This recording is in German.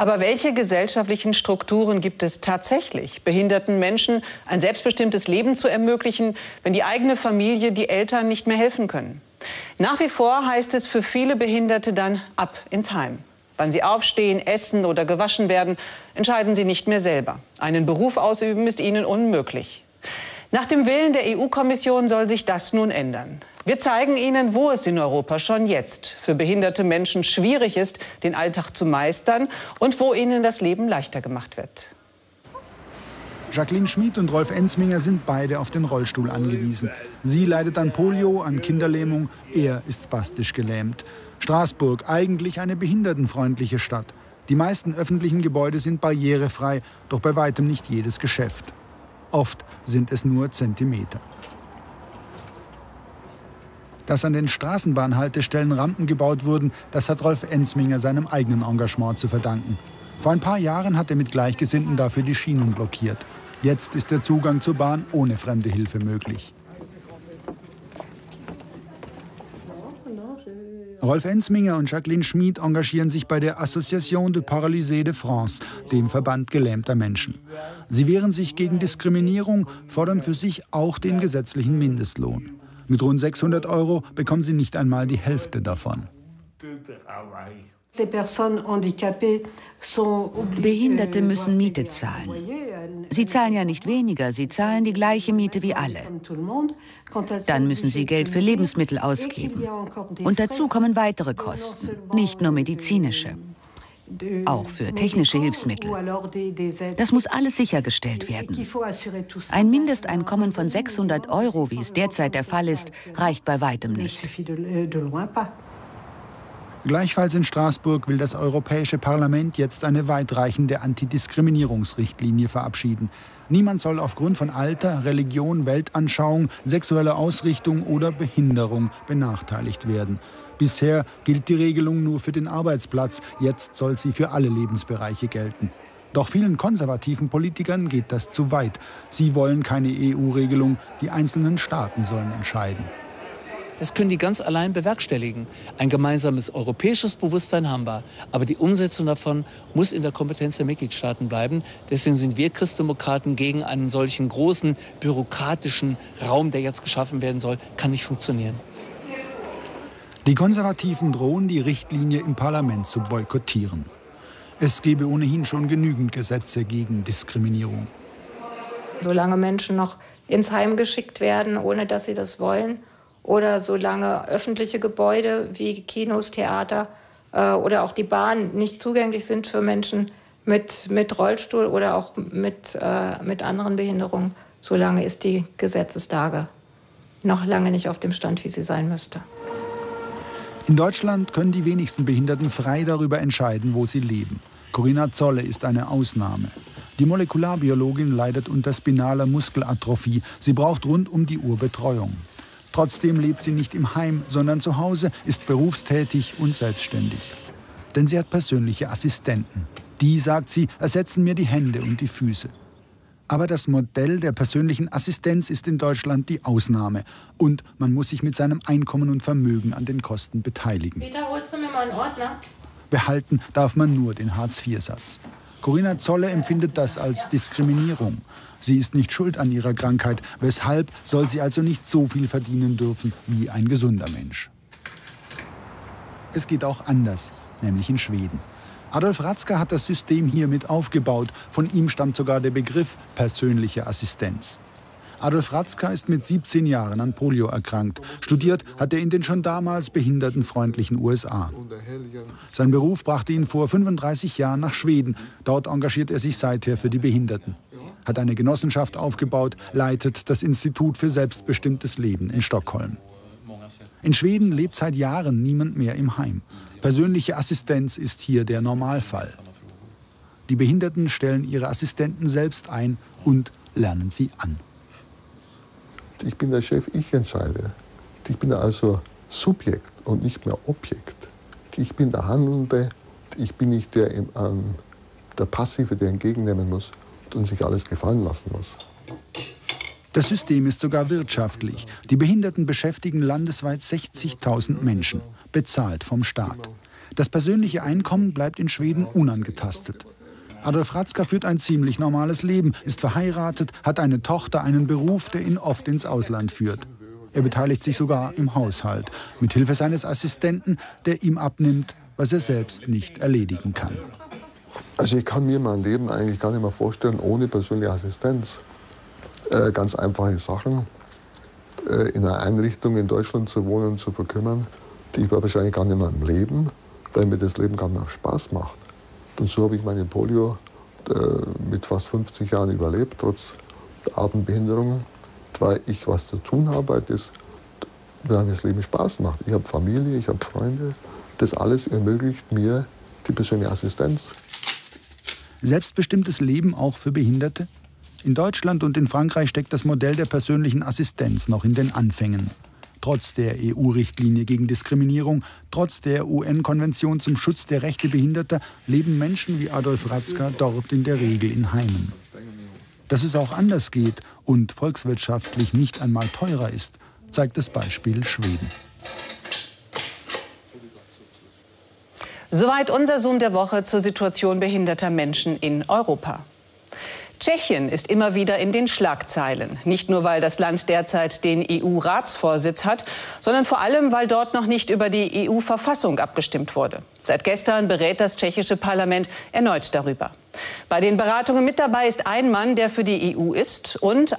Aber welche gesellschaftlichen Strukturen gibt es tatsächlich, behinderten Menschen ein selbstbestimmtes Leben zu ermöglichen, wenn die eigene Familie, die Eltern nicht mehr helfen können? Nach wie vor heißt es für viele Behinderte dann ab ins Heim. Wann sie aufstehen, essen oder gewaschen werden, entscheiden sie nicht mehr selber. Einen Beruf ausüben ist ihnen unmöglich. Nach dem Willen der EU-Kommission soll sich das nun ändern. Wir zeigen Ihnen, wo es in Europa schon jetzt für behinderte Menschen schwierig ist, den Alltag zu meistern und wo ihnen das Leben leichter gemacht wird. Jacqueline Schmid und Rolf Ensminger sind beide auf den Rollstuhl angewiesen. Sie leidet an Polio, an Kinderlähmung, er ist spastisch gelähmt. Straßburg, eigentlich eine behindertenfreundliche Stadt. Die meisten öffentlichen Gebäude sind barrierefrei, doch bei weitem nicht jedes Geschäft. Oft sind es nur Zentimeter. Dass an den Straßenbahnhaltestellen Rampen gebaut wurden, das hat Rolf Ensminger seinem eigenen Engagement zu verdanken. Vor ein paar Jahren hat er mit Gleichgesinnten dafür die Schienen blockiert. Jetzt ist der Zugang zur Bahn ohne fremde Hilfe möglich. Rolf Ensminger und Jacqueline Schmid engagieren sich bei der Association de Paralysés de France, dem Verband gelähmter Menschen. Sie wehren sich gegen Diskriminierung, fordern für sich auch den gesetzlichen Mindestlohn. Mit rund 600 Euro bekommen sie nicht einmal die Hälfte davon. Behinderte müssen Miete zahlen. Sie zahlen ja nicht weniger, sie zahlen die gleiche Miete wie alle. Dann müssen sie Geld für Lebensmittel ausgeben. Und dazu kommen weitere Kosten, nicht nur medizinische auch für technische Hilfsmittel. Das muss alles sichergestellt werden. Ein Mindesteinkommen von 600 Euro, wie es derzeit der Fall ist, reicht bei weitem nicht. Gleichfalls in Straßburg will das Europäische Parlament jetzt eine weitreichende Antidiskriminierungsrichtlinie verabschieden. Niemand soll aufgrund von Alter, Religion, Weltanschauung, sexueller Ausrichtung oder Behinderung benachteiligt werden. Bisher gilt die Regelung nur für den Arbeitsplatz, jetzt soll sie für alle Lebensbereiche gelten. Doch vielen konservativen Politikern geht das zu weit. Sie wollen keine EU-Regelung, die einzelnen Staaten sollen entscheiden. Das können die ganz allein bewerkstelligen. Ein gemeinsames europäisches Bewusstsein haben wir. Aber die Umsetzung davon muss in der Kompetenz der Mitgliedstaaten bleiben. Deswegen sind wir Christdemokraten gegen einen solchen großen bürokratischen Raum, der jetzt geschaffen werden soll. Kann nicht funktionieren. Die Konservativen drohen, die Richtlinie im Parlament zu boykottieren. Es gebe ohnehin schon genügend Gesetze gegen Diskriminierung. Solange Menschen noch ins Heim geschickt werden, ohne dass sie das wollen, oder solange öffentliche Gebäude wie Kinos, Theater äh, oder auch die Bahn nicht zugänglich sind für Menschen mit, mit Rollstuhl oder auch mit, äh, mit anderen Behinderungen, solange ist die Gesetzeslage noch lange nicht auf dem Stand, wie sie sein müsste. In Deutschland können die wenigsten Behinderten frei darüber entscheiden, wo sie leben. Corinna Zolle ist eine Ausnahme. Die Molekularbiologin leidet unter spinaler Muskelatrophie. Sie braucht rund um die Uhr Betreuung. Trotzdem lebt sie nicht im Heim, sondern zu Hause, ist berufstätig und selbstständig. Denn sie hat persönliche Assistenten. Die, sagt sie, ersetzen mir die Hände und die Füße. Aber das Modell der persönlichen Assistenz ist in Deutschland die Ausnahme. Und man muss sich mit seinem Einkommen und Vermögen an den Kosten beteiligen. Peter, holst du mir mal einen Ordner? Behalten darf man nur den Hartz-IV-Satz. Corinna Zolle empfindet das als Diskriminierung. Sie ist nicht schuld an ihrer Krankheit. Weshalb soll sie also nicht so viel verdienen dürfen wie ein gesunder Mensch? Es geht auch anders, nämlich in Schweden. Adolf Ratzka hat das System hier mit aufgebaut. Von ihm stammt sogar der Begriff persönliche Assistenz. Adolf Ratzka ist mit 17 Jahren an Polio erkrankt. Studiert hat er in den schon damals behindertenfreundlichen USA. Sein Beruf brachte ihn vor 35 Jahren nach Schweden. Dort engagiert er sich seither für die Behinderten. Hat eine Genossenschaft aufgebaut, leitet das Institut für selbstbestimmtes Leben in Stockholm. In Schweden lebt seit Jahren niemand mehr im Heim. Persönliche Assistenz ist hier der Normalfall. Die Behinderten stellen ihre Assistenten selbst ein und lernen sie an. Ich bin der Chef, ich entscheide. Ich bin also Subjekt und nicht mehr Objekt. Ich bin der Handelnde, ich bin nicht der, der Passive, der entgegennehmen muss und sich alles gefallen lassen muss. Das System ist sogar wirtschaftlich. Die Behinderten beschäftigen landesweit 60.000 Menschen, bezahlt vom Staat. Das persönliche Einkommen bleibt in Schweden unangetastet. Adolf Ratzka führt ein ziemlich normales Leben, ist verheiratet, hat eine Tochter, einen Beruf, der ihn oft ins Ausland führt. Er beteiligt sich sogar im Haushalt, mit Hilfe seines Assistenten, der ihm abnimmt, was er selbst nicht erledigen kann. Also ich kann mir mein Leben eigentlich gar nicht mehr vorstellen ohne persönliche Assistenz. Äh, ganz einfache Sachen. Äh, in einer Einrichtung in Deutschland zu wohnen, zu verkümmern, ich wahrscheinlich gar nicht mehr im Leben, weil mir das Leben gar nicht mehr Spaß macht. Und so habe ich meine Polio äh, mit fast 50 Jahren überlebt, trotz Atembehinderung, weil ich was zu tun habe, weil das, weil das Leben Spaß macht. Ich habe Familie, ich habe Freunde. Das alles ermöglicht mir die persönliche Assistenz. Selbstbestimmtes Leben auch für Behinderte? In Deutschland und in Frankreich steckt das Modell der persönlichen Assistenz noch in den Anfängen. Trotz der EU-Richtlinie gegen Diskriminierung, trotz der UN-Konvention zum Schutz der Rechte Behinderter leben Menschen wie Adolf Ratzka dort in der Regel in Heimen. Dass es auch anders geht und volkswirtschaftlich nicht einmal teurer ist, zeigt das Beispiel Schweden. Soweit unser Zoom der Woche zur Situation behinderter Menschen in Europa. Tschechien ist immer wieder in den Schlagzeilen. Nicht nur, weil das Land derzeit den EU-Ratsvorsitz hat, sondern vor allem, weil dort noch nicht über die EU-Verfassung abgestimmt wurde. Seit gestern berät das tschechische Parlament erneut darüber. Bei den Beratungen mit dabei ist ein Mann, der für die EU ist und